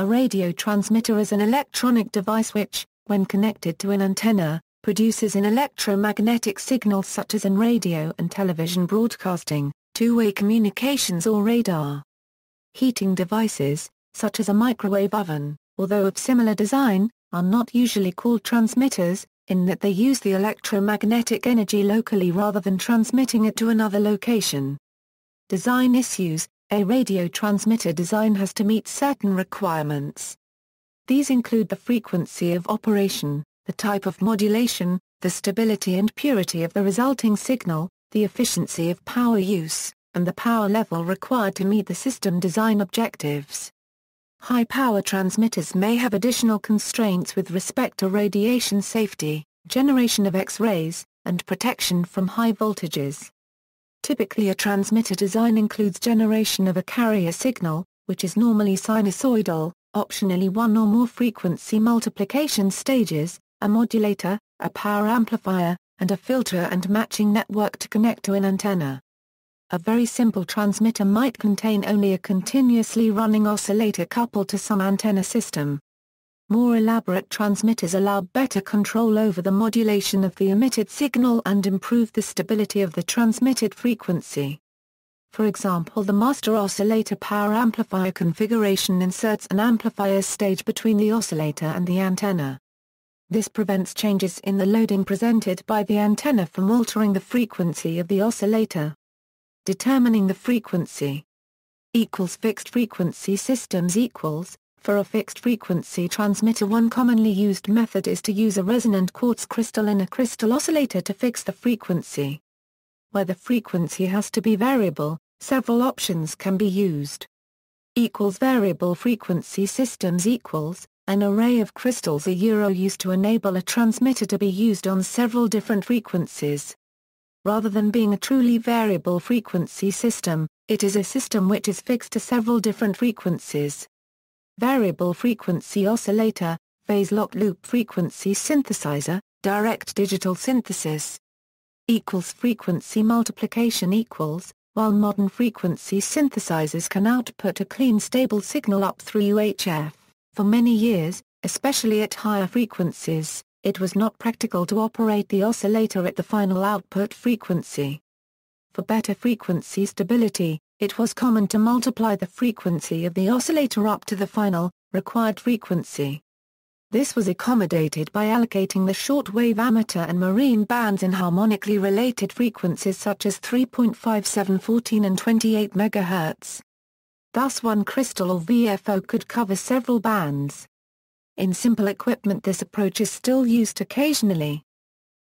A radio transmitter is an electronic device which, when connected to an antenna, produces an electromagnetic signal such as in radio and television broadcasting, two-way communications or radar. Heating devices, such as a microwave oven, although of similar design, are not usually called transmitters, in that they use the electromagnetic energy locally rather than transmitting it to another location. Design issues A radio transmitter design has to meet certain requirements. These include the frequency of operation, the type of modulation, the stability and purity of the resulting signal, the efficiency of power use, and the power level required to meet the system design objectives. High-power transmitters may have additional constraints with respect to radiation safety, generation of X-rays, and protection from high voltages. Typically a transmitter design includes generation of a carrier signal, which is normally sinusoidal, optionally one or more frequency multiplication stages, a modulator, a power amplifier, and a filter and matching network to connect to an antenna. A very simple transmitter might contain only a continuously running oscillator coupled to some antenna system. More elaborate transmitters allow better control over the modulation of the emitted signal and improve the stability of the transmitted frequency. For example the master oscillator power amplifier configuration inserts an amplifier stage between the oscillator and the antenna. This prevents changes in the loading presented by the antenna from altering the frequency of the oscillator. Determining the frequency equals fixed frequency systems equals, for a fixed frequency transmitter one commonly used method is to use a resonant quartz crystal in a crystal oscillator to fix the frequency. Where the frequency has to be variable, several options can be used. Equals variable frequency systems equals, an array of crystals are euro used to enable a transmitter to be used on several different frequencies. Rather than being a truly variable frequency system, it is a system which is fixed to several different frequencies. Variable frequency oscillator, phase-locked loop frequency synthesizer, direct digital synthesis. Equals frequency multiplication equals, while modern frequency synthesizers can output a clean stable signal up through UHF. For many years, especially at higher frequencies, it was not practical to operate the oscillator at the final output frequency. For better frequency stability, it was common to multiply the frequency of the oscillator up to the final, required frequency. This was accommodated by allocating the shortwave amateur and marine bands in harmonically related frequencies such as 3.57 14 and 28 MHz. Thus one crystal or VFO could cover several bands. In simple equipment this approach is still used occasionally.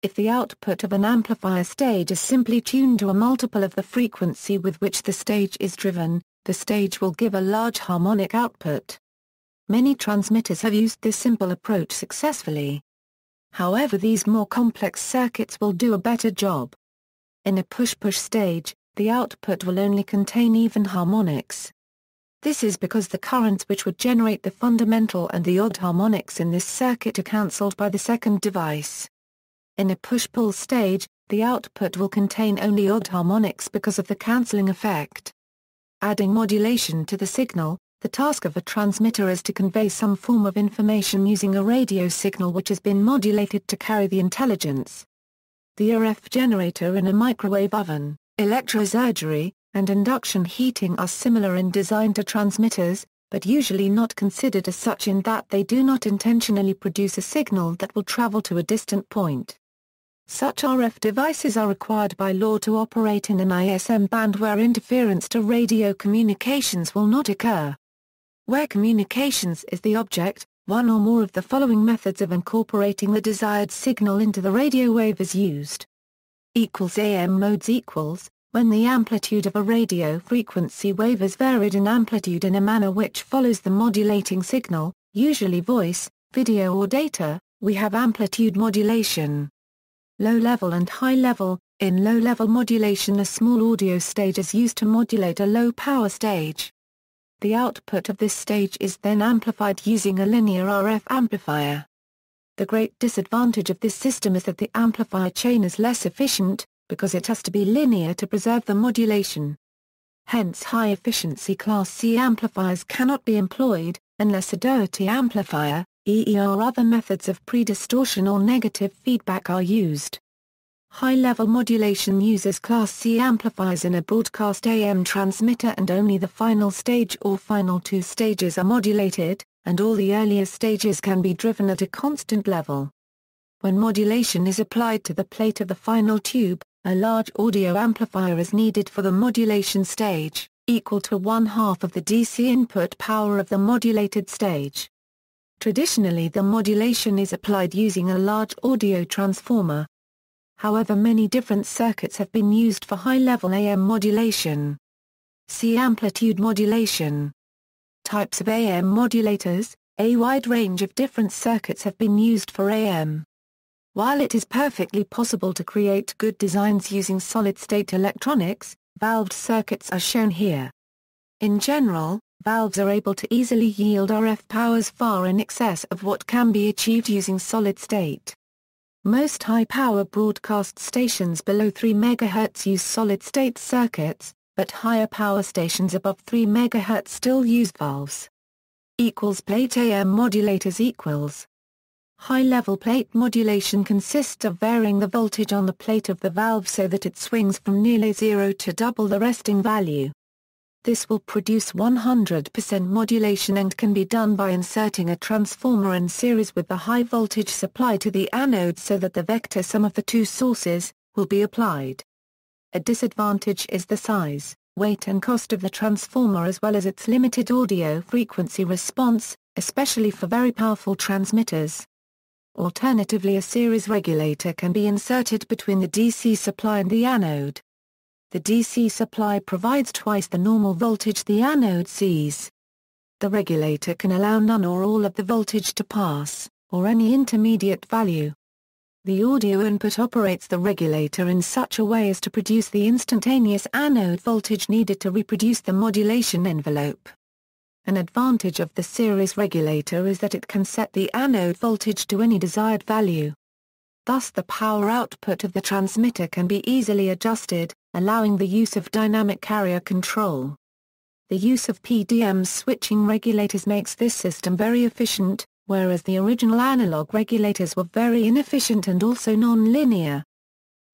If the output of an amplifier stage is simply tuned to a multiple of the frequency with which the stage is driven, the stage will give a large harmonic output. Many transmitters have used this simple approach successfully. However these more complex circuits will do a better job. In a push-push stage, the output will only contain even harmonics. This is because the currents which would generate the fundamental and the odd harmonics in this circuit are cancelled by the second device. In a push-pull stage, the output will contain only odd harmonics because of the cancelling effect. Adding modulation to the signal, the task of a transmitter is to convey some form of information using a radio signal which has been modulated to carry the intelligence. The RF generator in a microwave oven, electrosurgery, and induction heating are similar in design to transmitters, but usually not considered as such in that they do not intentionally produce a signal that will travel to a distant point. Such RF devices are required by law to operate in an ISM band where interference to radio communications will not occur. Where communications is the object, one or more of the following methods of incorporating the desired signal into the radio wave is used. Equals AM modes equals, when the amplitude of a radio frequency wave is varied in amplitude in a manner which follows the modulating signal, usually voice, video or data, we have amplitude modulation. Low-level and high-level, in low-level modulation a small audio stage is used to modulate a low-power stage. The output of this stage is then amplified using a linear RF amplifier. The great disadvantage of this system is that the amplifier chain is less efficient, because it has to be linear to preserve the modulation. Hence high-efficiency Class C amplifiers cannot be employed, unless a Doherty amplifier, EE or other methods of predistortion or negative feedback are used. High-level modulation uses Class C amplifiers in a broadcast AM transmitter and only the final stage or final two stages are modulated, and all the earlier stages can be driven at a constant level. When modulation is applied to the plate of the final tube, a large audio amplifier is needed for the modulation stage, equal to one-half of the DC input power of the modulated stage. Traditionally the modulation is applied using a large audio transformer, however many different circuits have been used for high-level AM modulation. See amplitude modulation. Types of AM modulators, a wide range of different circuits have been used for AM. While it is perfectly possible to create good designs using solid-state electronics, valved circuits are shown here. In general, valves are able to easily yield RF powers far in excess of what can be achieved using solid-state. Most high-power broadcast stations below 3 MHz use solid-state circuits, but higher power stations above 3 MHz still use valves. Equals plate AM modulators equals. High-level plate modulation consists of varying the voltage on the plate of the valve so that it swings from nearly zero to double the resting value. This will produce 100% modulation and can be done by inserting a transformer in series with the high voltage supply to the anode so that the vector sum of the two sources, will be applied. A disadvantage is the size, weight and cost of the transformer as well as its limited audio frequency response, especially for very powerful transmitters. Alternatively a series regulator can be inserted between the DC supply and the anode. The DC supply provides twice the normal voltage the anode sees. The regulator can allow none or all of the voltage to pass, or any intermediate value. The audio input operates the regulator in such a way as to produce the instantaneous anode voltage needed to reproduce the modulation envelope. An advantage of the series regulator is that it can set the anode voltage to any desired value. Thus the power output of the transmitter can be easily adjusted, allowing the use of dynamic carrier control. The use of PDM switching regulators makes this system very efficient, whereas the original analog regulators were very inefficient and also non-linear.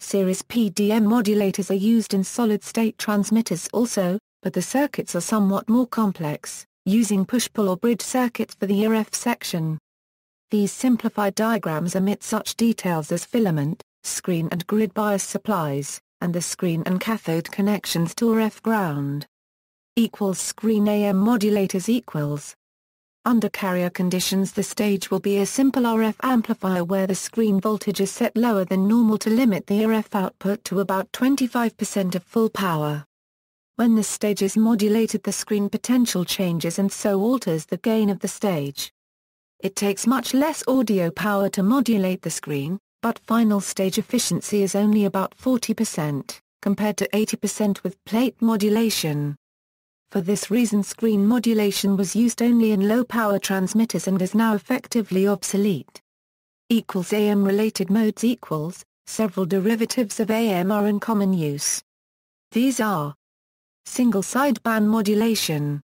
Series PDM modulators are used in solid-state transmitters also, but the circuits are somewhat more complex, using push-pull or bridge circuits for the RF section. These simplified diagrams omit such details as filament, screen and grid bias supplies and the screen and cathode connections to RF ground. Equals screen AM modulators equals. Under carrier conditions the stage will be a simple RF amplifier where the screen voltage is set lower than normal to limit the RF output to about 25% of full power. When the stage is modulated the screen potential changes and so alters the gain of the stage. It takes much less audio power to modulate the screen, but final stage efficiency is only about 40%, compared to 80% with plate modulation. For this reason screen modulation was used only in low-power transmitters and is now effectively obsolete. Equals AM-related modes equals, several derivatives of AM are in common use. These are Single sideband modulation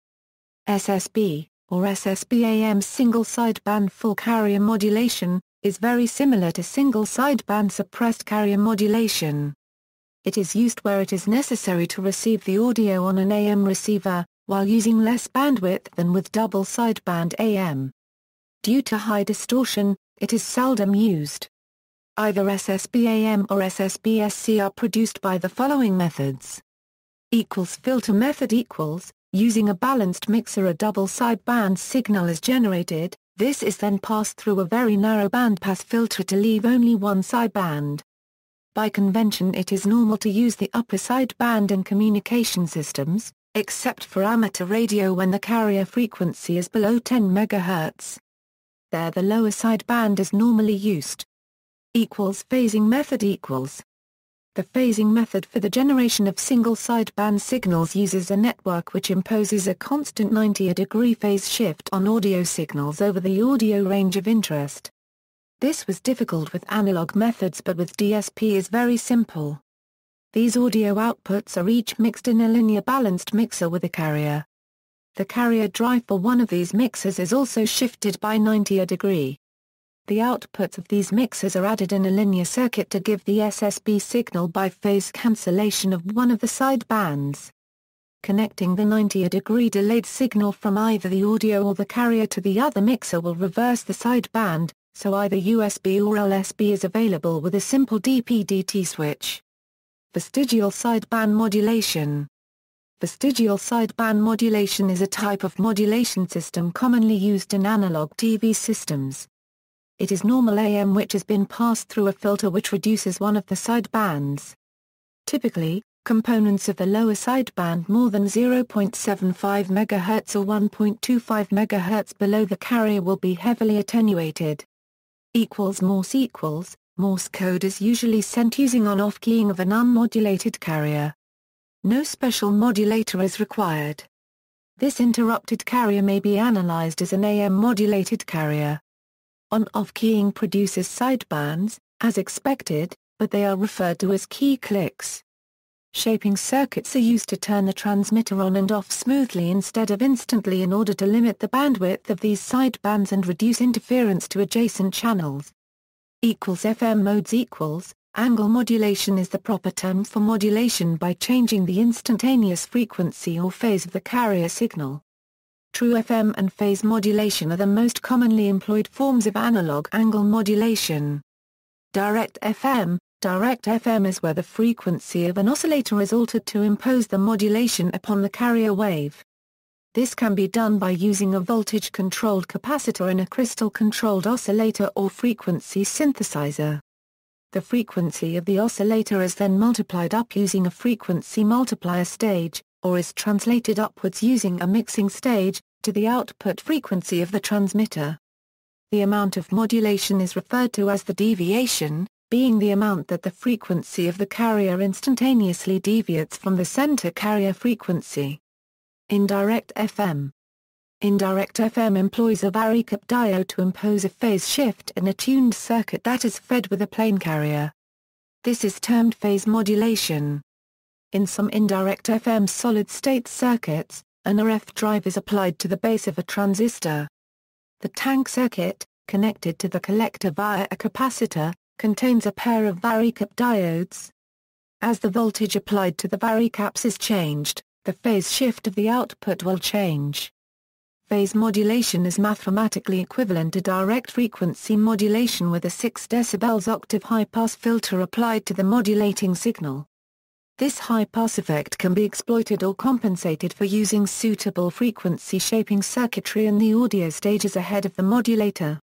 SSB, or SSB AM single sideband full carrier modulation, is very similar to single sideband suppressed carrier modulation. It is used where it is necessary to receive the audio on an AM receiver, while using less bandwidth than with double sideband AM. Due to high distortion, it is seldom used. Either SSB-AM or SSB-SC are produced by the following methods. Equals filter method equals, using a balanced mixer a double sideband signal is generated, this is then passed through a very narrow bandpass filter to leave only one sideband. By convention it is normal to use the upper sideband in communication systems, except for amateur radio when the carrier frequency is below 10 MHz. There the lower sideband is normally used. Equals phasing method equals the phasing method for the generation of single sideband signals uses a network which imposes a constant 90-degree phase shift on audio signals over the audio range of interest. This was difficult with analog methods but with DSP is very simple. These audio outputs are each mixed in a linear balanced mixer with a carrier. The carrier drive for one of these mixers is also shifted by 90 a degree. The outputs of these mixers are added in a linear circuit to give the SSB signal by phase cancellation of one of the side bands. Connecting the 90 degree delayed signal from either the audio or the carrier to the other mixer will reverse the side band, so either USB or LSB is available with a simple DP-DT switch. Vestigial sideband modulation Vestigial sideband modulation is a type of modulation system commonly used in analog TV systems. It is normal AM which has been passed through a filter which reduces one of the side bands. Typically, components of the lower sideband more than 0.75 MHz or 1.25 MHz below the carrier will be heavily attenuated. Equals Morse equals, Morse code is usually sent using on-off keying of an unmodulated carrier. No special modulator is required. This interrupted carrier may be analyzed as an AM modulated carrier. On-off keying produces sidebands, as expected, but they are referred to as key clicks. Shaping circuits are used to turn the transmitter on and off smoothly instead of instantly in order to limit the bandwidth of these sidebands and reduce interference to adjacent channels. Equals FM modes equals, angle modulation is the proper term for modulation by changing the instantaneous frequency or phase of the carrier signal. True FM and phase modulation are the most commonly employed forms of analog angle modulation. Direct FM Direct FM is where the frequency of an oscillator is altered to impose the modulation upon the carrier wave. This can be done by using a voltage-controlled capacitor in a crystal-controlled oscillator or frequency synthesizer. The frequency of the oscillator is then multiplied up using a frequency multiplier stage, or is translated upwards using a mixing stage, to the output frequency of the transmitter. The amount of modulation is referred to as the deviation, being the amount that the frequency of the carrier instantaneously deviates from the center carrier frequency. Indirect FM Indirect FM employs a varicap diode to impose a phase shift in a tuned circuit that is fed with a plain carrier. This is termed phase modulation. In some indirect FM solid-state circuits, an RF drive is applied to the base of a transistor. The tank circuit, connected to the collector via a capacitor, contains a pair of varicap diodes. As the voltage applied to the varicaps is changed, the phase shift of the output will change. Phase modulation is mathematically equivalent to direct frequency modulation with a 6 dB octave high-pass filter applied to the modulating signal. This high-pass effect can be exploited or compensated for using suitable frequency shaping circuitry in the audio stages ahead of the modulator.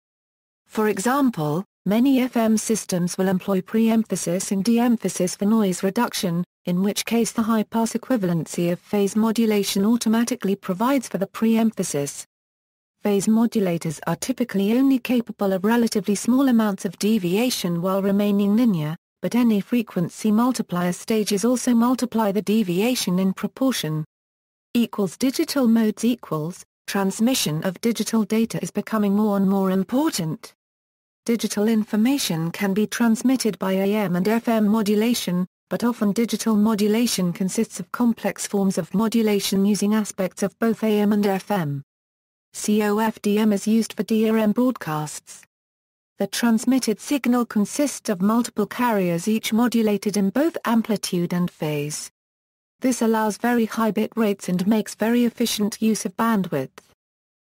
For example, many FM systems will employ pre-emphasis and de-emphasis for noise reduction, in which case the high-pass equivalency of phase modulation automatically provides for the pre-emphasis. Phase modulators are typically only capable of relatively small amounts of deviation while remaining linear, but any frequency multiplier stages also multiply the deviation in proportion. Equals digital modes equals, transmission of digital data is becoming more and more important. Digital information can be transmitted by AM and FM modulation, but often digital modulation consists of complex forms of modulation using aspects of both AM and FM. COFDM is used for DRM broadcasts. The transmitted signal consists of multiple carriers each modulated in both amplitude and phase. This allows very high bit rates and makes very efficient use of bandwidth.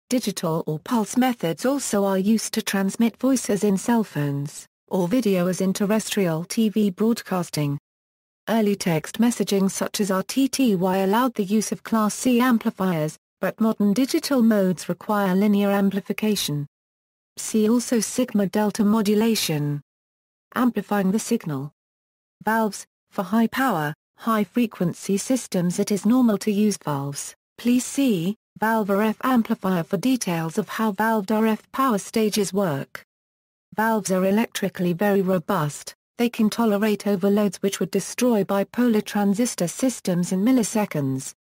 Digital or pulse methods also are used to transmit voices in cell phones, or video as in terrestrial TV broadcasting. Early text messaging such as RTTY allowed the use of Class C amplifiers, but modern digital modes require linear amplification. See also sigma delta modulation. Amplifying the signal. Valves, for high power, high frequency systems it is normal to use valves. Please see, valve RF amplifier for details of how valved RF power stages work. Valves are electrically very robust, they can tolerate overloads which would destroy bipolar transistor systems in milliseconds.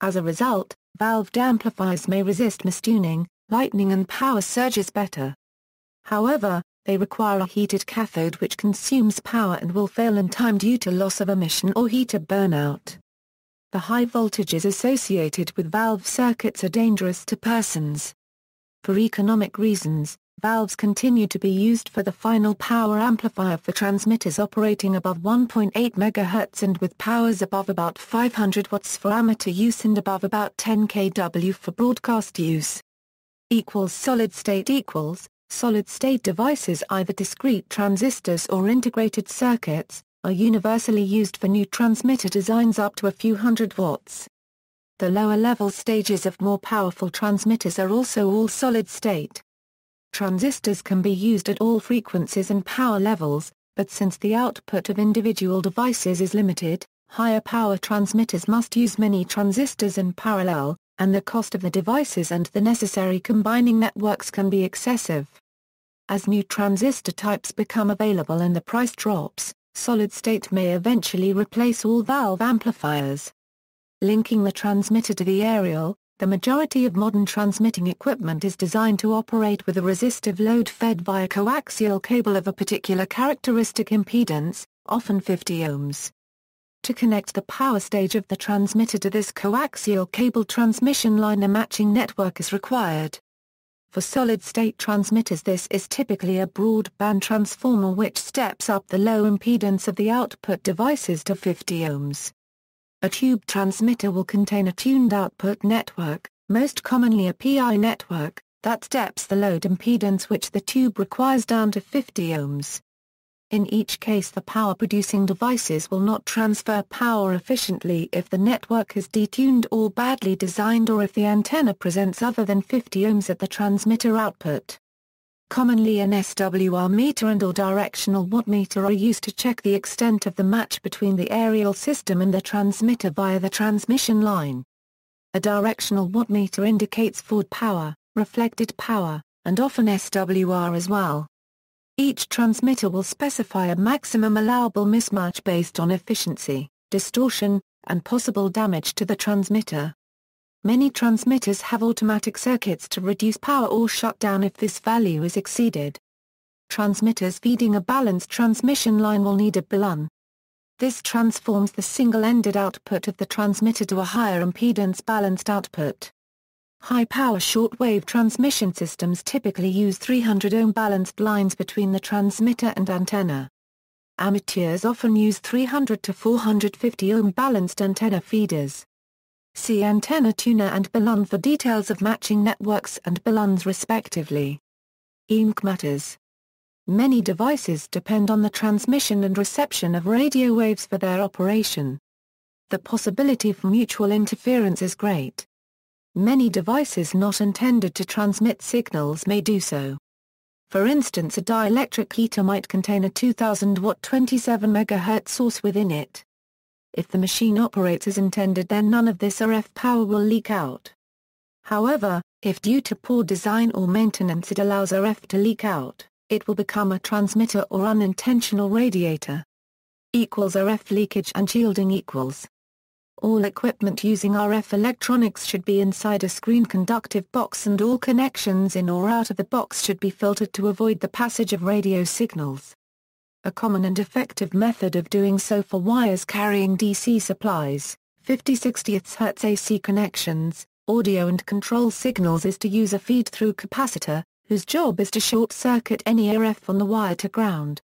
As a result, valved amplifiers may resist mistuning, lightning and power surges better. However, they require a heated cathode which consumes power and will fail in time due to loss of emission or heater burnout. the high voltages associated with valve circuits are dangerous to persons. For economic reasons, valves continue to be used for the final power amplifier for transmitters operating above 1.8 MHz and with powers above about 500 watts for amateur use and above about 10 kW for broadcast use. Equals solid state equals, solid state devices either discrete transistors or integrated circuits, are universally used for new transmitter designs up to a few hundred watts. The lower level stages of more powerful transmitters are also all solid state. Transistors can be used at all frequencies and power levels, but since the output of individual devices is limited, higher power transmitters must use many transistors in parallel, and the cost of the devices and the necessary combining networks can be excessive. As new transistor types become available and the price drops, solid state may eventually replace all valve amplifiers. Linking the transmitter to the aerial, the majority of modern transmitting equipment is designed to operate with a resistive load fed via coaxial cable of a particular characteristic impedance, often 50 ohms. To connect the power stage of the transmitter to this coaxial cable transmission line a matching network is required. For solid-state transmitters this is typically a broadband transformer which steps up the low impedance of the output devices to 50 ohms. A tube transmitter will contain a tuned output network, most commonly a PI network, that steps the load impedance which the tube requires down to 50 ohms. In each case the power-producing devices will not transfer power efficiently if the network is detuned or badly designed or if the antenna presents other than 50 ohms at the transmitter output. Commonly an SWR meter and or directional wattmeter are used to check the extent of the match between the aerial system and the transmitter via the transmission line. A directional wattmeter indicates forward power, reflected power, and often SWR as well. Each transmitter will specify a maximum allowable mismatch based on efficiency, distortion, and possible damage to the transmitter. Many transmitters have automatic circuits to reduce power or shut down if this value is exceeded. Transmitters feeding a balanced transmission line will need a balun. This transforms the single-ended output of the transmitter to a higher impedance balanced output. High-power shortwave transmission systems typically use 300 ohm balanced lines between the transmitter and antenna. Amateurs often use 300 to 450 ohm balanced antenna feeders. See antenna tuner and balun for details of matching networks and baluns respectively. EMC matters. Many devices depend on the transmission and reception of radio waves for their operation. The possibility for mutual interference is great. Many devices not intended to transmit signals may do so. For instance a dielectric heater might contain a 2000 watt 27 MHz source within it. If the machine operates as intended then none of this RF power will leak out. However, if due to poor design or maintenance it allows RF to leak out, it will become a transmitter or unintentional radiator. Equals RF leakage and shielding equals. All equipment using RF electronics should be inside a screen conductive box and all connections in or out of the box should be filtered to avoid the passage of radio signals. A common and effective method of doing so for wires carrying DC supplies, 50-60 Hz AC connections, audio and control signals is to use a feed-through capacitor, whose job is to short-circuit any RF on the wire to ground.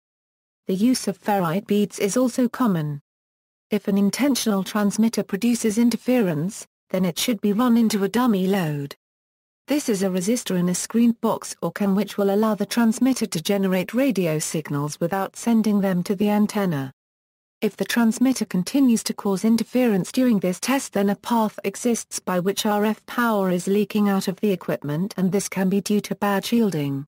The use of ferrite beads is also common. If an intentional transmitter produces interference, then it should be run into a dummy load. This is a resistor in a screened box or CAN which will allow the transmitter to generate radio signals without sending them to the antenna. If the transmitter continues to cause interference during this test then a path exists by which RF power is leaking out of the equipment and this can be due to bad shielding.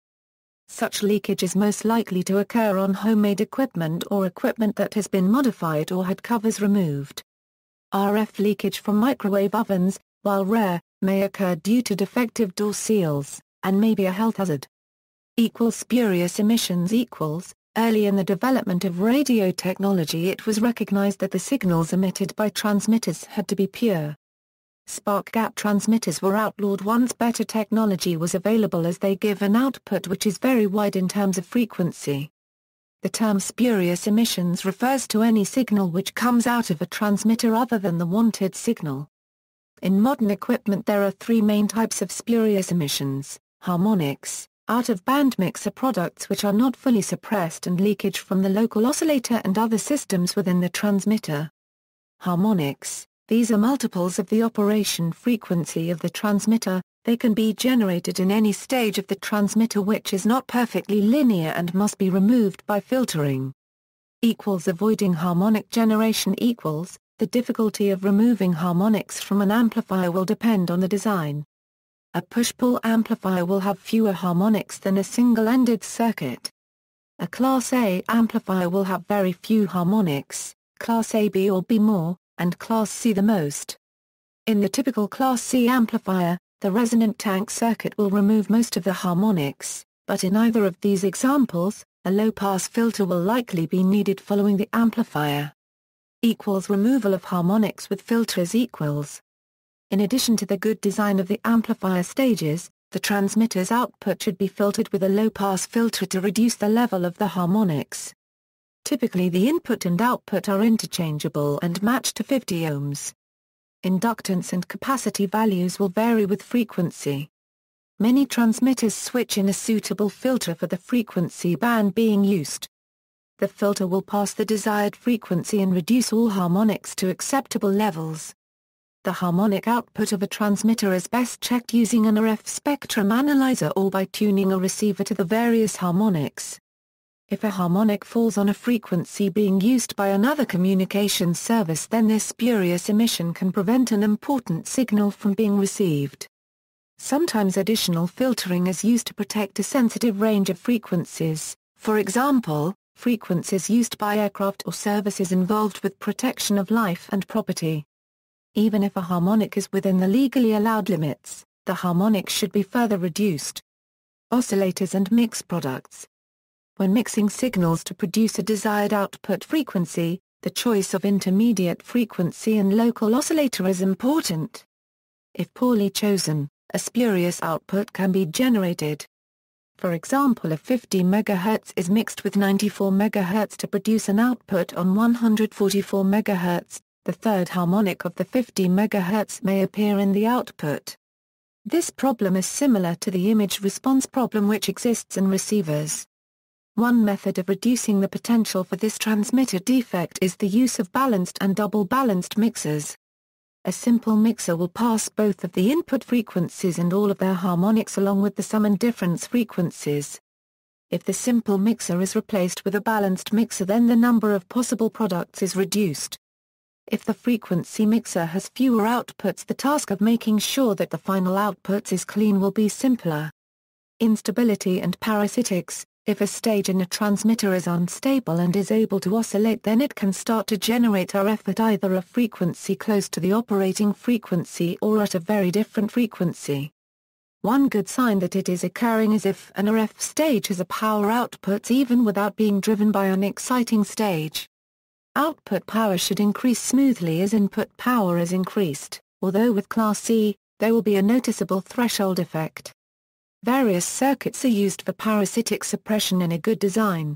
Such leakage is most likely to occur on homemade equipment or equipment that has been modified or had covers removed. RF leakage from microwave ovens, while rare, may occur due to defective door seals, and may be a health hazard. Equals spurious emissions equals, early in the development of radio technology it was recognized that the signals emitted by transmitters had to be pure. Spark gap transmitters were outlawed once better technology was available as they give an output which is very wide in terms of frequency. The term spurious emissions refers to any signal which comes out of a transmitter other than the wanted signal. In modern equipment there are three main types of spurious emissions, harmonics, out-of-band mixer products which are not fully suppressed and leakage from the local oscillator and other systems within the transmitter. Harmonics, these are multiples of the operation frequency of the transmitter, they can be generated in any stage of the transmitter which is not perfectly linear and must be removed by filtering. Equals avoiding harmonic generation equals, the difficulty of removing harmonics from an amplifier will depend on the design. A push-pull amplifier will have fewer harmonics than a single-ended circuit. A Class A amplifier will have very few harmonics, Class AB or B more, and Class C the most. In the typical Class C amplifier, the resonant tank circuit will remove most of the harmonics, but in either of these examples, a low-pass filter will likely be needed following the amplifier. Equals removal of harmonics with filters equals. In addition to the good design of the amplifier stages, the transmitter's output should be filtered with a low-pass filter to reduce the level of the harmonics. Typically the input and output are interchangeable and matched to 50 ohms inductance and capacity values will vary with frequency. Many transmitters switch in a suitable filter for the frequency band being used. The filter will pass the desired frequency and reduce all harmonics to acceptable levels. The harmonic output of a transmitter is best checked using an RF spectrum analyzer or by tuning a receiver to the various harmonics. If a harmonic falls on a frequency being used by another communication service then this spurious emission can prevent an important signal from being received. Sometimes additional filtering is used to protect a sensitive range of frequencies, for example, frequencies used by aircraft or services involved with protection of life and property. Even if a harmonic is within the legally allowed limits, the harmonic should be further reduced. Oscillators and mix products when mixing signals to produce a desired output frequency, the choice of intermediate frequency and local oscillator is important. If poorly chosen, a spurious output can be generated. For example if 50 MHz is mixed with 94 MHz to produce an output on 144 MHz, the third harmonic of the 50 MHz may appear in the output. This problem is similar to the image response problem which exists in receivers. One method of reducing the potential for this transmitter defect is the use of balanced and double-balanced mixers. A simple mixer will pass both of the input frequencies and all of their harmonics along with the sum and difference frequencies. If the simple mixer is replaced with a balanced mixer then the number of possible products is reduced. If the frequency mixer has fewer outputs the task of making sure that the final outputs is clean will be simpler. Instability and parasitics if a stage in a transmitter is unstable and is able to oscillate then it can start to generate RF at either a frequency close to the operating frequency or at a very different frequency. One good sign that it is occurring is if an RF stage has a power output even without being driven by an exciting stage. Output power should increase smoothly as input power is increased, although with Class C, there will be a noticeable threshold effect. Various circuits are used for parasitic suppression in a good design.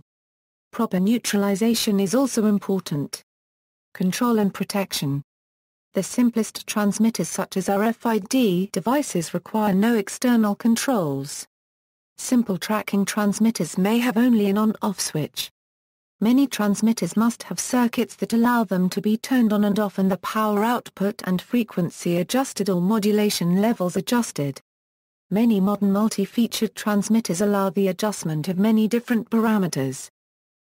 Proper neutralization is also important. Control and protection. The simplest transmitters such as RFID devices require no external controls. Simple tracking transmitters may have only an on-off switch. Many transmitters must have circuits that allow them to be turned on and off and the power output and frequency adjusted or modulation levels adjusted. Many modern multi-featured transmitters allow the adjustment of many different parameters.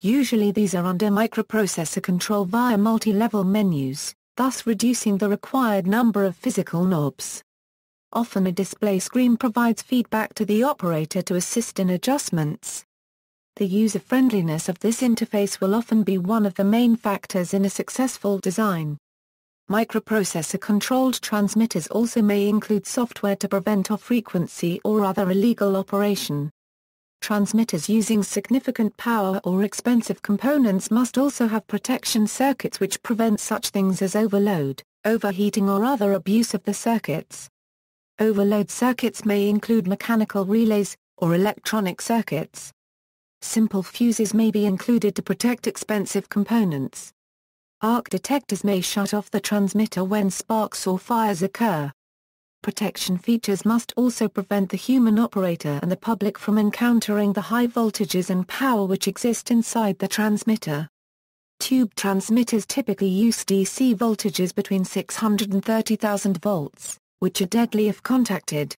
Usually these are under microprocessor control via multi-level menus, thus reducing the required number of physical knobs. Often a display screen provides feedback to the operator to assist in adjustments. The user-friendliness of this interface will often be one of the main factors in a successful design. Microprocessor-controlled transmitters also may include software to prevent off-frequency or other illegal operation. Transmitters using significant power or expensive components must also have protection circuits which prevent such things as overload, overheating or other abuse of the circuits. Overload circuits may include mechanical relays, or electronic circuits. Simple fuses may be included to protect expensive components. Arc detectors may shut off the transmitter when sparks or fires occur. Protection features must also prevent the human operator and the public from encountering the high voltages and power which exist inside the transmitter. Tube transmitters typically use DC voltages between 600 and 30,000 volts, which are deadly if contacted.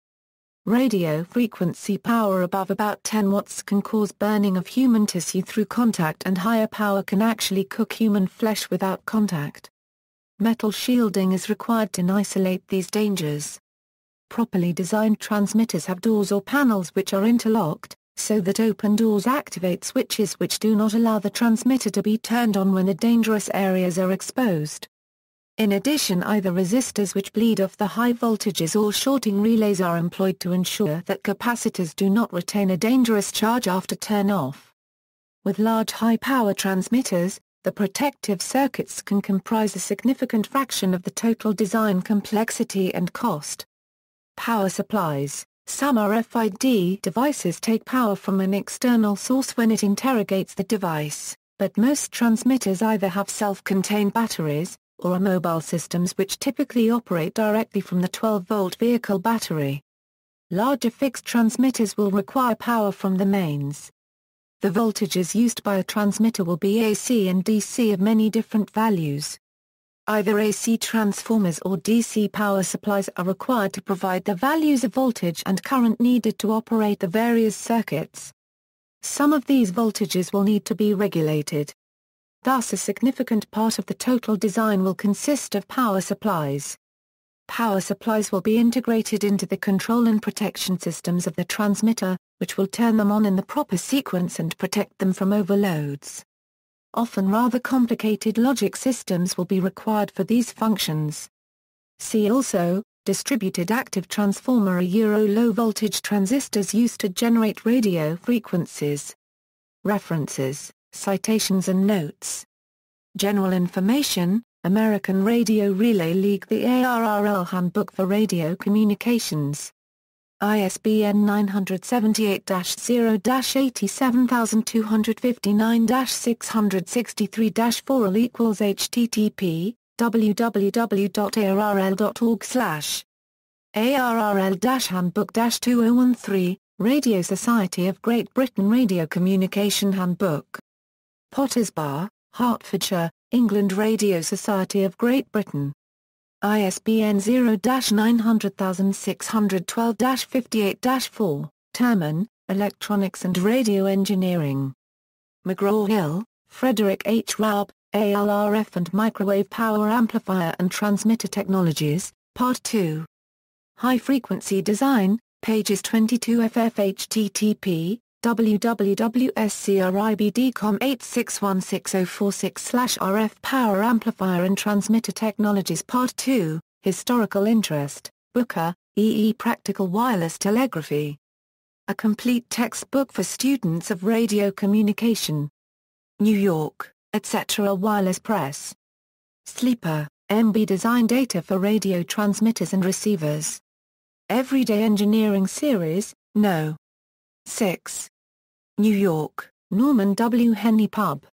Radio frequency power above about 10 watts can cause burning of human tissue through contact and higher power can actually cook human flesh without contact. Metal shielding is required to isolate these dangers. Properly designed transmitters have doors or panels which are interlocked, so that open doors activate switches which do not allow the transmitter to be turned on when the dangerous areas are exposed. In addition either resistors which bleed off the high voltages or shorting relays are employed to ensure that capacitors do not retain a dangerous charge after turn-off. With large high-power transmitters, the protective circuits can comprise a significant fraction of the total design complexity and cost. Power supplies Some RFID devices take power from an external source when it interrogates the device, but most transmitters either have self-contained batteries, or are mobile systems which typically operate directly from the 12-volt vehicle battery. Larger fixed transmitters will require power from the mains. The voltages used by a transmitter will be AC and DC of many different values. Either AC transformers or DC power supplies are required to provide the values of voltage and current needed to operate the various circuits. Some of these voltages will need to be regulated. Thus a significant part of the total design will consist of power supplies. Power supplies will be integrated into the control and protection systems of the transmitter, which will turn them on in the proper sequence and protect them from overloads. Often rather complicated logic systems will be required for these functions. See also, distributed active transformer a Euro low voltage transistors used to generate radio frequencies. References Citations and notes. General information, American Radio Relay League The ARRL Handbook for Radio Communications. ISBN 978-087259-663-4 all equals http www.arrl.org slash ARRL-handbook-2013, Radio Society of Great Britain Radio Communication Handbook Potters Bar, Hertfordshire, England Radio Society of Great Britain. ISBN 0-900612-58-4, Terman, Electronics and Radio Engineering. McGraw-Hill, Frederick H. Raab, ALRF and Microwave Power Amplifier and Transmitter Technologies, Part 2. High Frequency Design, pages 22 FF http www.scribd.com 8616046-RF Power Amplifier and Transmitter Technologies Part 2, Historical Interest, Bucher, EE. Practical Wireless Telegraphy. A complete textbook for students of radio communication. New York, etc. Wireless Press. Sleeper, MB Design Data for Radio Transmitters and Receivers. Everyday Engineering Series, No. 6. New York, Norman W. Henley Pub.